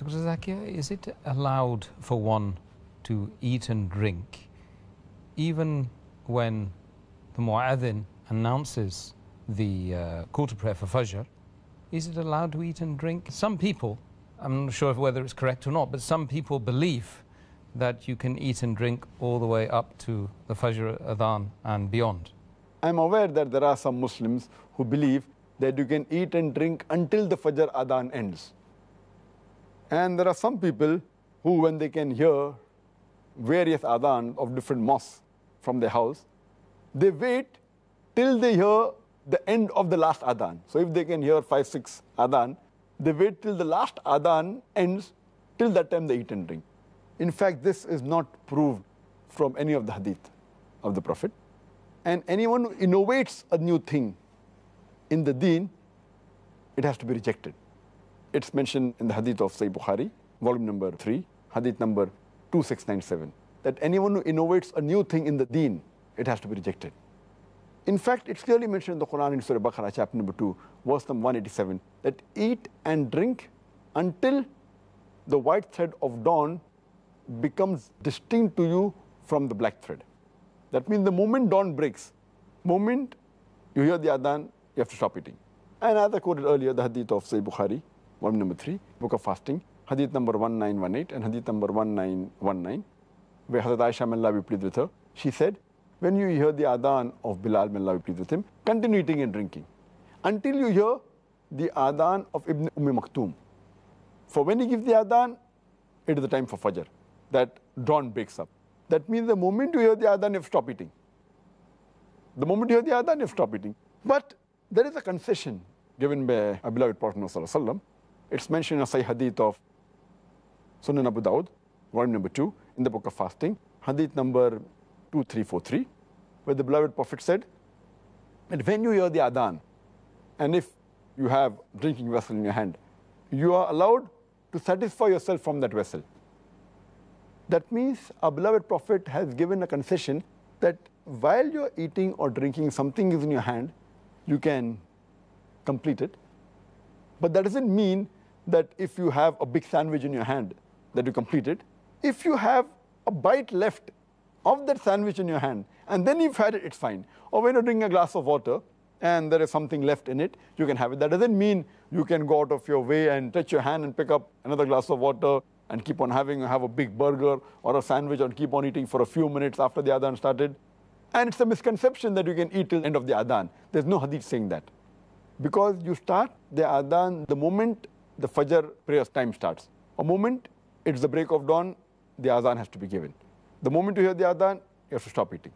Dr. Zakir, is it allowed for one to eat and drink even when the mu'adhin announces the uh, call to prayer for Fajr? Is it allowed to eat and drink? Some people, I'm not sure whether it's correct or not, but some people believe that you can eat and drink all the way up to the Fajr Adhan and beyond. I'm aware that there are some Muslims who believe that you can eat and drink until the Fajr Adhan ends. And there are some people who, when they can hear various Adhan of different mosques from their house, they wait till they hear the end of the last Adhan. So if they can hear five, six Adhan, they wait till the last Adhan ends, till that time they eat and drink. In fact, this is not proved from any of the hadith of the Prophet. And anyone who innovates a new thing in the deen, it has to be rejected. It's mentioned in the hadith of Sahih Bukhari, volume number 3, hadith number 2697, that anyone who innovates a new thing in the deen, it has to be rejected. In fact, it's clearly mentioned in the Quran in Surah Baqarah, chapter number 2, verse number 187, that eat and drink until the white thread of dawn becomes distinct to you from the black thread. That means the moment dawn breaks, moment you hear the adhan, you have to stop eating. And as I quoted earlier, the hadith of Sahih Bukhari, volume number 3, book of fasting, hadith number 1918 and hadith number 1919, where Hazrat Aisha, may Allah be pleased with her, she said, when you hear the adhan of Bilal, may Allah be pleased with him, continue eating and drinking until you hear the adhan of Ibn Umm Maktoum. For when he gives the adhan, it is the time for Fajr, that dawn breaks up. That means the moment you hear the adhan, you stop eating. The moment you hear the adhan, you stop eating. But there is a concession given by our beloved Prophet It's mentioned in a Sahih Hadith of Sunan Abu Dawud, volume number 2, in the book of fasting, Hadith number 2343, where the beloved Prophet said that when you hear the adhan, and if you have drinking vessel in your hand, you are allowed to satisfy yourself from that vessel. That means our beloved Prophet has given a concession that while you're eating or drinking, something is in your hand, you can complete it. But that doesn't mean that if you have a big sandwich in your hand, that you complete it. If you have a bite left of that sandwich in your hand, and then you've had it, it's fine. Or when you're drinking a glass of water, and there is something left in it, you can have it. That doesn't mean you can go out of your way and touch your hand and pick up another glass of water and keep on having have a big burger or a sandwich and keep on eating for a few minutes after the adhan started. And it's a misconception that you can eat till end of the adhan. There's no hadith saying that. Because you start the adhan the moment the fajr prayer time starts. A moment it's the break of dawn, the adhan has to be given. The moment you hear the adhan, you have to stop eating.